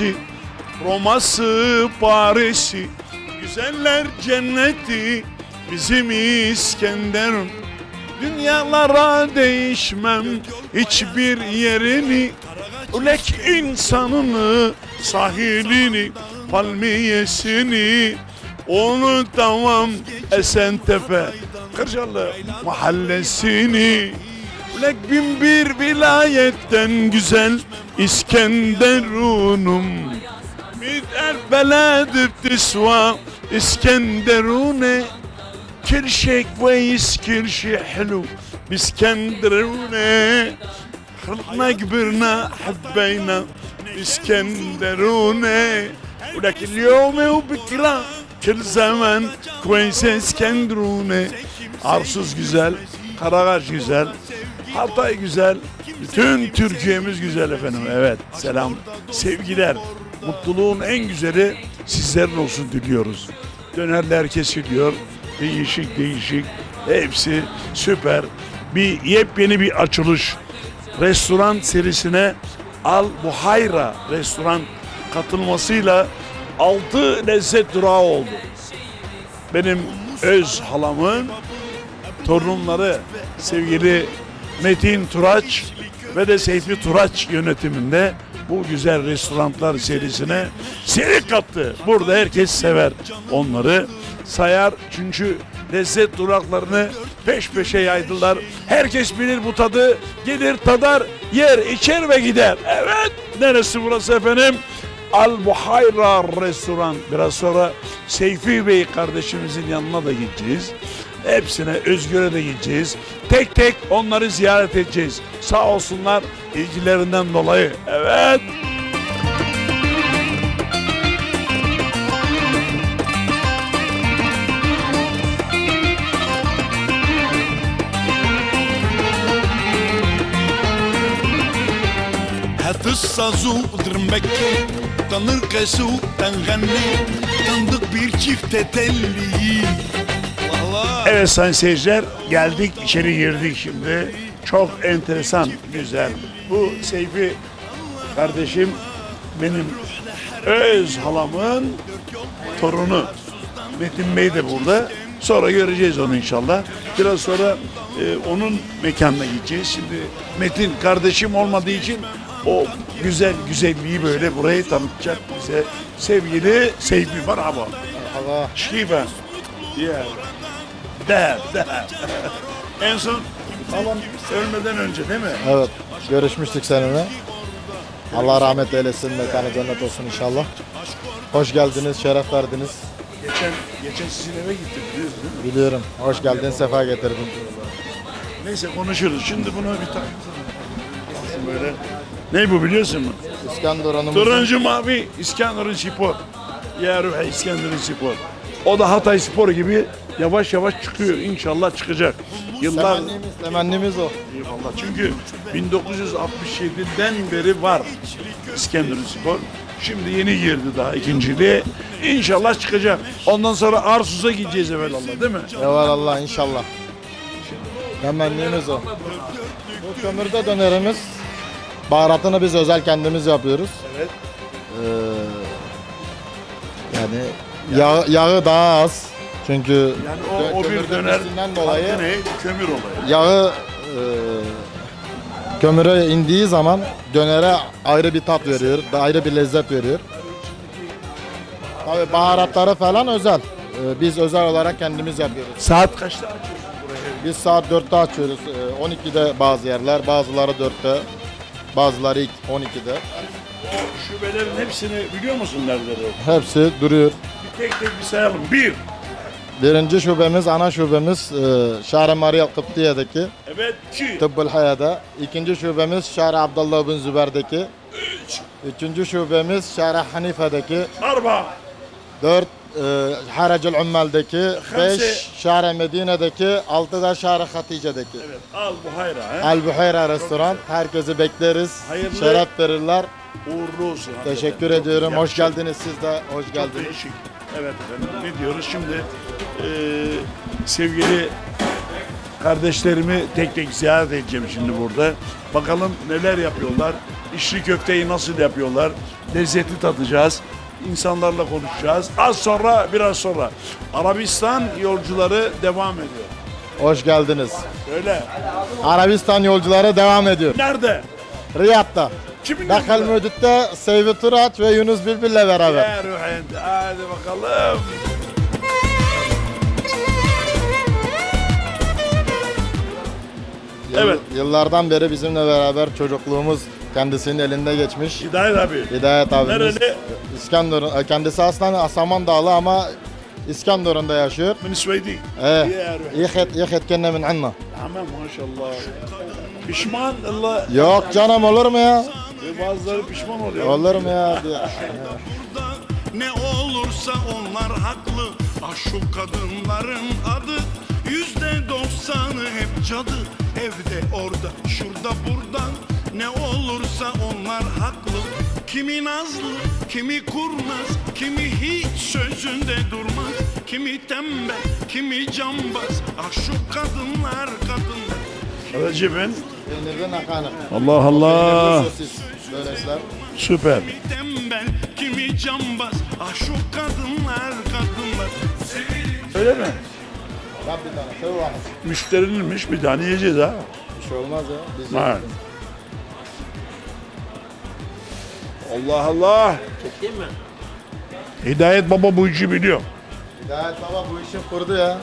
Venedik'cisi Roma'sı Paris'i Güzeller cenneti bizim İskenderun Dünyalara değişmem hiçbir yerini Ulek insanını, sahilini, palmiyesini Unutamam Esentepe, Kırcalı mahallesini Ulek bin bir vilayetten güzel İskenderun'um Mit البلد بتسوى اسكندرونة كل شيء كويس كل شيء حلو باسكندرونة خلقنا كبرنا حبينا باسكندرونة ولكن اليوم وبكرة كل زمان كويس اسكندرونة Arsuz güzel, Karagaç güzel, Hatay güzel, bütün Türkiye'miz güzel efendim. Evet, selam, sevgiler. Mutluluğun en güzeli sizlerin olsun diliyoruz. Dönerler kesiliyor, değişik değişik, hepsi süper. Bir yepyeni bir açılış. Restoran serisine Al Buhayra restoran katılmasıyla 6 lezzet durağı oldu. Benim öz halamın torunları sevgili Metin Turaç ve de Seyfi Turaç yönetiminde bu güzel restoranlar serisine seri kattı. Burada herkes sever onları. Sayar çünkü lezzet duraklarını peş peşe yaydılar. Herkes bilir bu tadı. Gelir tadar, yer, içer ve gider. Evet, neresi burası efendim? Al Buhayra restoran. Biraz sonra Seyfi Bey kardeşimizin yanına da gideceğiz. Hepsine Özgür'e de gideceğiz. Tek tek onları ziyaret edeceğiz. Sağ olsunlar ilgilerinden dolayı. Evet. هات السازو درمكي تنرقصو تنغني tanıdık bir çifte telli Valla Evet sayın seyirciler geldik içeri girdik şimdi. Çok enteresan, güzel. Bu Seyfi kardeşim benim öz halamın torunu. Metin Bey de burada. Sonra göreceğiz onu inşallah. Biraz sonra e, onun mekanına gideceğiz. Şimdi Metin kardeşim olmadığı için o güzel güzelliği böyle burayı tanıtacak bize. Sevgili Seyfi merhaba. Merhaba. Şifa. Ya. Der, der. en son halam ölmeden önce değil mi? Evet, görüşmüştük seninle. Allah rahmet eylesin, mekanı cennet olsun inşallah. Hoş geldiniz, şeref verdiniz. Geçen, geçen sizin eve gittik biliyorsun değil mi? Biliyorum, hoş geldin, sefa getirdin. Neyse konuşuruz. Şimdi bunu bir tane böyle. Ne bu biliyorsun mu? İskenderun'umuzun Turuncu mavi İskenderun Spor. Ya Ruhi İskenderun Spor. O da Hatay Spor gibi yavaş yavaş çıkıyor. İnşallah çıkacak. Yıllar temennimiz, temennimiz o. Eyvallah. Çünkü 1967'den beri var İskenderun Spor. Şimdi yeni girdi daha ikinciliğe. İnşallah çıkacak. Ondan sonra Arsuz'a gideceğiz evvelallah değil mi? Eyvallah inşallah. Temennimiz o. Bu kömürde dönerimiz, baharatını biz özel kendimiz yapıyoruz. Evet. Ee, yani yağ, yağı daha az. Çünkü Yani o, o bir döner dolayı ne? Kömür olayı. yağı e, kömüre indiği zaman dönere ayrı bir tat veriyor, ayrı bir lezzet veriyor. Tabii baharatları falan özel. E, biz özel olarak kendimiz yapıyoruz. Saat kaçta açıyorsun? Biz saat 4'te açıyoruz. E, 12'de bazı yerler, bazıları 4'te, bazıları 12'de. O şubelerin hepsini biliyor musun neredeler? Hepsi duruyor. Bir tek tek bir sayalım. Bir. Birinci şubemiz, ana şubemiz e, Şahri Maria Kıptiye'deki Evet. iki. Tıbbıl Haya'da. İkinci şubemiz Şahri Abdullah bin Züber'deki. Üçüncü şubemiz Şahri Hanife'deki. Arba. Dört e, Haracıl Ummal'deki. Beş Şahri Medine'deki. Altı da Şahri Hatice'deki. Evet. Al Buhayra. He? El Buhayra Restoran. Herkesi bekleriz. Hayırlı- Şeref verirler. Uğurlu olsun. Teşekkür Hakikaten çok ediyorum. Hoş yakışıklı. geldiniz siz de. Hoş Çok geldiniz. değişik. Evet efendim. Ne diyoruz şimdi? Ee, sevgili kardeşlerimi tek tek ziyaret edeceğim şimdi burada. Bakalım neler yapıyorlar. İçli köfteyi nasıl yapıyorlar? Lezzeti tadacağız. İnsanlarla konuşacağız. Az sonra, biraz sonra. Arabistan yolcuları devam ediyor. Hoş geldiniz. Öyle. Arabistan yolcuları devam ediyor. Nerede? Riyad'da. Kimin Dakal Müdüt'te Seyfi Turat ve Yunus Bülbül'le beraber. Ya ruhen. Hadi bakalım. Evet. Yıllardan beri bizimle beraber çocukluğumuz kendisinin elinde geçmiş. Hidayet abi. Hidayet abimiz. Nereli? İskenderun. E, kendisi aslen Asaman Dağlı ama İskenderun'da yaşıyor. Min Swedi. Eh. Ya ruhen. Yıhet, yıhet kendine min anna. Ama maşallah. Pişman Allah. Yok canım olur mu ya? Bazıları pişman oluyor. Olur mu ya? burada Ne olursa onlar haklı Ah şu kadınların adı Yüzde doksanı hep cadı Evde orada şurada burada Ne olursa onlar haklı Kimi nazlı, kimi kurnaz Kimi hiç sözünde durmaz Kimi tembel, kimi cambaz Ah şu kadınlar kadınlar Recep'in. Peynirden. Allah Allah. Börekler. Süper. Kimi cambaz Ah şu kadınlar kadınlar Öyle mi? Yap bir tane. Sev var. Müşterininmiş bir tane yiyeceğiz ha. Bir şey olmaz ya. Biz Ha. Allah Allah. Çekeyim mi? Hidayet baba bu işi biliyor. Hidayet baba bu işin kurdu ya.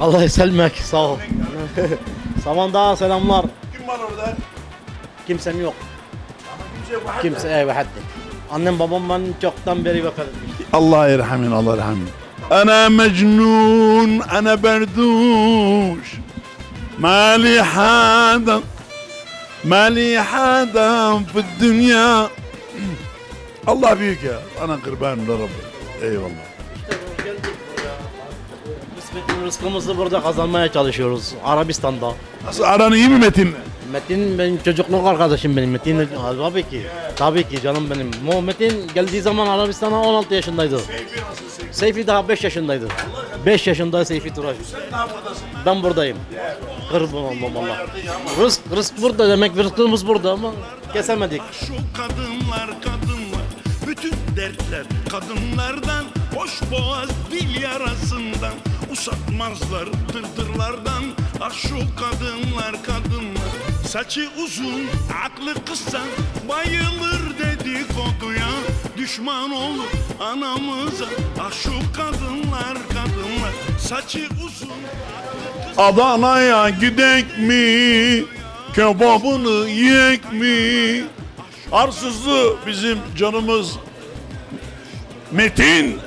Allah eselmek sağ ol. Samandağ selamlar. Kim var orada? Kimsem yok. Kimse yok. Kimse ev haddi. Annem babam ben çoktan beri vefat etmiş. Allah yerhamin, Allah yerhamin. Ana mecnun, ana berduş. Mali hadan, mali hadan fi dünya. Allah büyük ya. Ana kurbanım Rabbi. Eyvallah. Rızkımızı burada kazanmaya çalışıyoruz. Arabistan'da. Nasıl aran iyi mi Metin'le? Metin benim çocukluk arkadaşım benim. Metin tabii ki. Tabii ki canım benim. Mo Metin geldiği zaman Arabistan'a 16 yaşındaydı. Seyfi daha 5 yaşındaydı. 5 yaşında Seyfi Turaş. Ben buradayım. Kırban olmam Allah. Rızk, rızk burada demek rızkımız burada ama kesemedik. Şu kadınlar kadınlar Bütün dertler kadınlardan Boş boğaz dil yarasından Usatmazlar dırdırlardan Ah şu kadınlar kadınlar Saçı uzun aklı kısa Bayılır dedikoduya Düşman olur anamıza Ah kadınlar kadınlar Saçı uzun Adana'ya gidek mi? Kebabını yiyek mi? Arsızlı bizim canımız Metin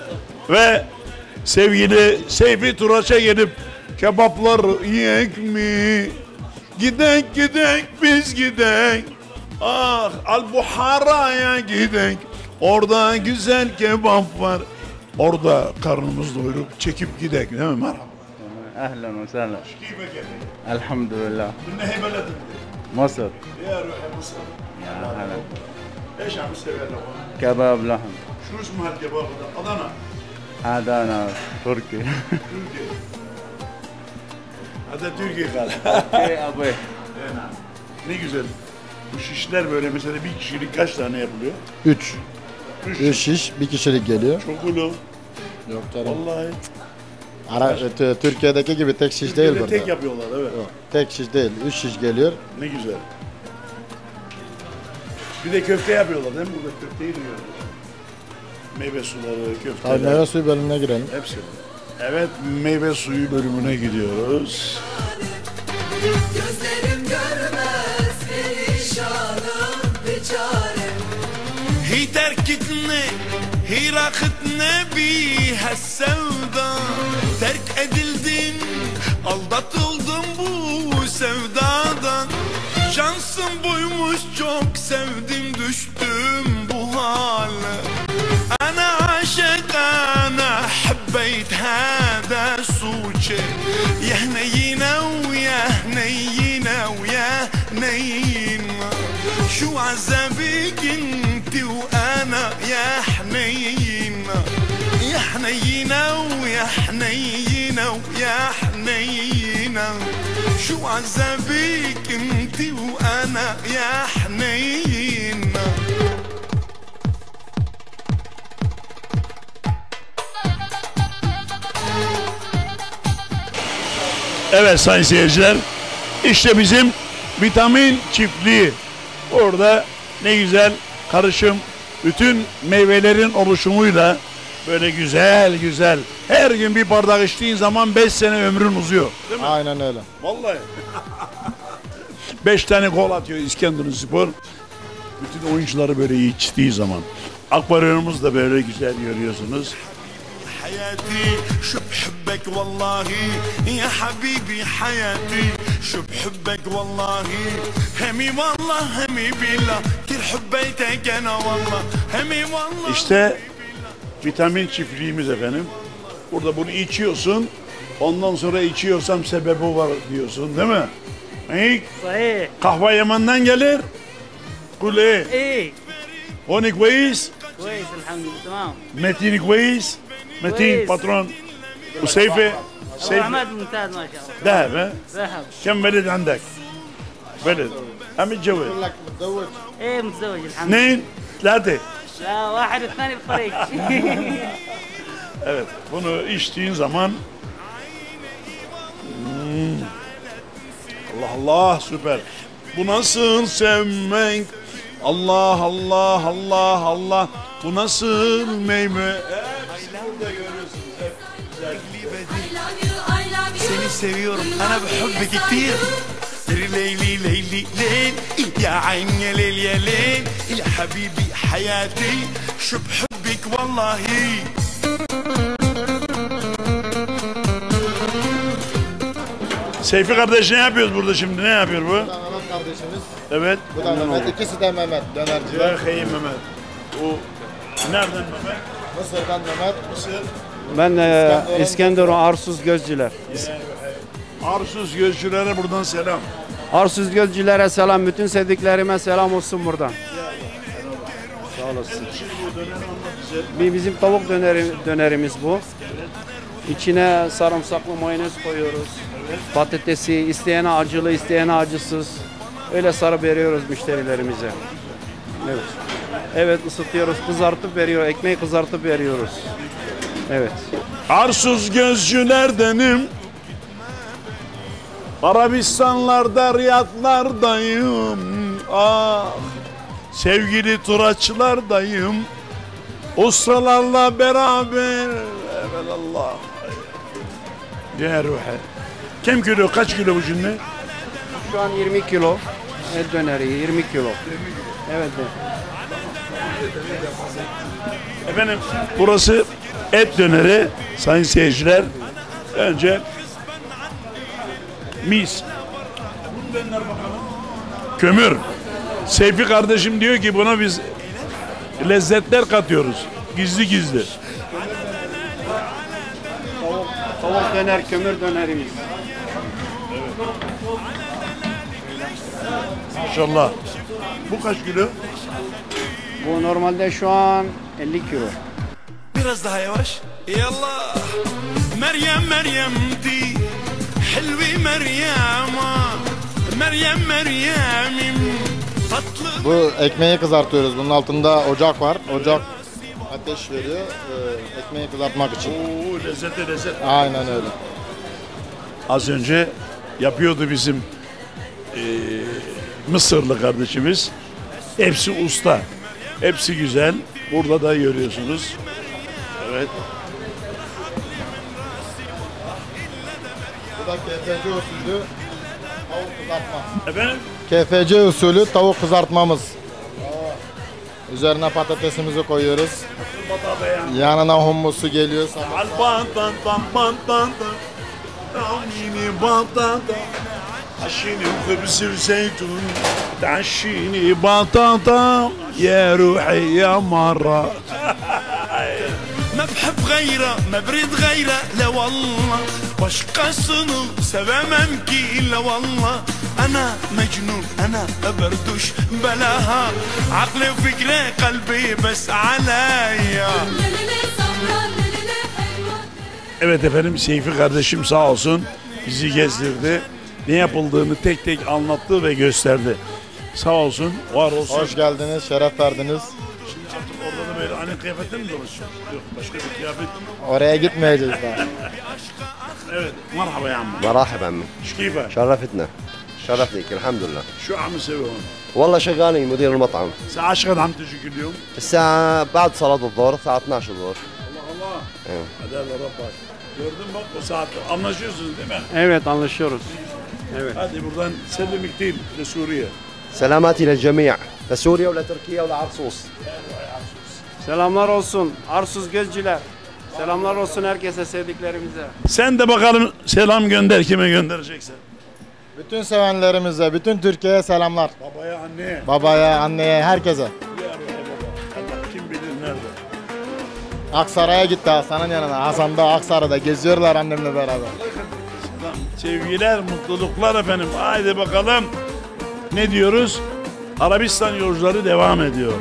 ve sevgili Seyfi Turaç'a gelip kebaplar yiyek mi? Gidek gidek biz gidek. Ah Al Buhara'ya gidek. Orada güzel kebap var. Orada karnımız doyurup çekip gidek değil mi? Merhaba. اهلا وسهلا كيفك يا اخي؟ الحمد لله من اي بلد انت؟ مصر يا روحي مصر يا هلا ايش عم تسوي هلا؟ كباب لحم شو اسمه هالكباب هذا؟ اضنا Ha da no. Türkiye. Hatta Türkiye kal. Okey abi. Ne güzel. Bu şişler böyle mesela bir kişilik kaç tane yapılıyor? Üç. Üç, Üç şiş bir kişilik geliyor. Çok ulu. Yok canım. Vallahi. Ara, e, Türkiye'deki gibi tek şiş değil Türkiye'de burada. tek yapıyorlar evet. Yok, tek şiş değil. Üç şiş geliyor. Ne güzel. Bir de köfte yapıyorlar değil mi? Burada köfteyi duyuyoruz Meyve suları, köfteler. Tabii meyve suyu bölümüne girelim. Hepsi. Evet meyve suyu bölümüne gidiyoruz. Gözlerim görmez perişanım beçarem هي تركتني هي راختنا بيها السودا Terk edildin aldatıldım bu sevdadan Şansım buymuş çok sevdim düştüm bu hale أنا عاشق أنا حبيت هذا سوتشي يا هنينة ويا هنينة ويا هنينة شو عذابك أنت وأنا يا حنينة يا حنينة ويا حنينة ويا حنينة شو عذابك أنت وأنا يا حنين Evet sayın seyirciler. işte bizim vitamin çiftliği. Orada ne güzel karışım bütün meyvelerin oluşumuyla böyle güzel güzel her gün bir bardak içtiğin zaman 5 sene ömrün uzuyor. Değil mi? Aynen öyle. Vallahi. 5 tane gol atıyor İskenderun Spor. Bütün oyuncuları böyle içtiği zaman. Akvaryumumuz da böyle güzel görüyorsunuz. حياتي شو بحبك والله يا حبيبي حياتي شو بحبك والله همي والله همي بالله كل حبيتك انا والله همي والله İşte vitamin çiftliğimiz efendim. Burada bunu içiyorsun. Ondan sonra içiyorsam sebebi var diyorsun değil mi? İyi. صحيح Kahve Yaman'dan gelir. Kule. ايه Oni كويس. كويس الحمد لله تمام Metin كويس. Metin كويس. patron. وسيفي ابو سيفي عماد ممتاز ما شاء الله ذهب ها؟ ذهب كم ولد عندك؟ ولد أم متجوز؟ ايه متزوج الحمد لله اثنين ثلاثة لا واحد والثاني بالطريق Evet, bunu içtiğin zaman Hmm. Allah Allah süper. Bu nasıl sevmek? Allah Allah Allah Allah. Bu nasıl meyve? Hepsini burada görüyorsunuz. Hep güzel. seni seviyorum انا بحبك كتير ليلي ليلي ليل يا عين يا ليل يا ليل يا حبيبي حياتي شو بحبك والله Seyfi kardeş ne yapıyoruz burada şimdi? Ne yapıyor bu? Mehmet kardeşimiz. Evet. Bu da Mehmet. İkisi de Mehmet. Dönerci. Ya Hayim Mehmet. O nereden Mehmet? Mısır'dan Mehmet. Mısır. Ben e, İskenderun- Arsuz Gözcüler. Arsuz gözcülere buradan selam. Arsuz Gözcülere selam, bütün sevdiklerime selam olsun buradan. Sağ olasın. Bir bizim tavuk döneri, dönerimiz bu. İçine sarımsaklı mayonez koyuyoruz. Patatesi isteyene acılı, isteyene acısız. Öyle sarı veriyoruz müşterilerimize. Evet. Evet ısıtıyoruz, kızartıp veriyor, ekmeği kızartıp veriyoruz. Evet. Arsuz gözcülerdenim. Arabistanlarda, Riyadlardayım. Ah, sevgili turaçlardayım. Ustalarla beraber. Evelallah. Ya ruhe. Kim kilo, kaç kilo bu cümle? Şu an 20 kilo et döneri, 20 kilo. Evet. evet. Efendim burası et döneri sayın seyirciler. Önce mis. Kömür. Seyfi kardeşim diyor ki buna biz lezzetler katıyoruz. Gizli gizli. Tavuk döner, kömür dönerimiz. Maşallah. Bu kaç kilo? Bu normalde şu an 50 kilo. Biraz daha yavaş. Yallah. Meryem Meryem di. Helvi Meryem'a. Meryem Meryem'im. Bu ekmeği kızartıyoruz. Bunun altında ocak var. Ocak ateş veriyor. Ee, ekmeği kızartmak için. Oo lezzete lezzet. Aynen öyle. Az önce yapıyordu bizim e, Mısırlı kardeşimiz. Hepsi usta. Hepsi güzel. Burada da görüyorsunuz. Evet. Bu da KFC usulü tavuk kızartma. Efendim? KFC usulü tavuk kızartmamız. Üzerine patatesimizi koyuyoruz. Yanına hummusu geliyor. Albantan tam bantan tam. Tamini bantan tam. عشيني وخبز وزيتون تعشيني بطاطا يا روحي يا مرة ما بحب غيره ما بريد غيره لا والله بشقصنه sevemem ki illa والله انا مجنون انا بردوش بلاها عقلي وفكري قلبي بس عليا Evet efendim Seyfi kardeşim sağ olsun bizi gezdirdi. ne yapıldığını tek tek anlattı ve gösterdi. Sağ olsun, var olsun. Hoş geldiniz, şeref verdiniz. Şimdi artık orada da böyle aynı kıyafetle mi dolaşıyor? Yok, başka bir kıyafet. Oraya gitmeyeceğiz daha. Evet, merhaba ya amma. مرحبا عمي Şu keyfe, شرفتنا شرفنيك الحمد لله şu amı seviyorum. والله شغالين مدير المطعم Sen aşk adam teşekkür ediyorum. الساعة بعد صلاة الظهر الساعة 12 الظهر Allah Allah. Evet. Hadi Allah Rabbi. Gördün bak o saatte anlaşıyorsunuz değil mi? Evet anlaşıyoruz. Hadi buradan selamik değil de Suriye. Selamat ile cemi'a. La Suriye ve Türkiye ve la Selamlar olsun Arsuz Gözcüler. Selamlar olsun herkese sevdiklerimize. Sen de bakalım selam gönder kime göndereceksin. Bütün sevenlerimize, bütün Türkiye'ye selamlar. Babaya, anneye. Babaya, anneye, herkese. Kim bilir nerede? Aksaray'a gitti Hasan'ın yanına. Hasan'da, Aksaray'da geziyorlar annemle beraber. Sevgiler, mutluluklar efendim. Haydi bakalım. Ne diyoruz? Arabistan yolcuları devam ediyor.